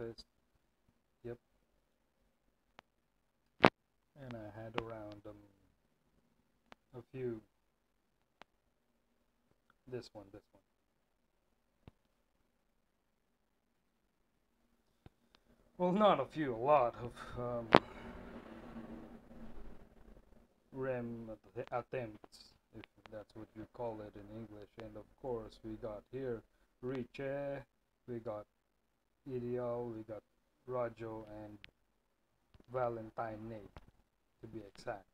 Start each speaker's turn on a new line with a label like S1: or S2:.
S1: Godfest. Yep. And I had around um, a few. This one, this one. Well, not a few, a lot of um, REM attempts, if that's what you call it in English. And of course, we got here Riche, we got Ideal, we got Rajyo, and Valentine Ney, to be exact.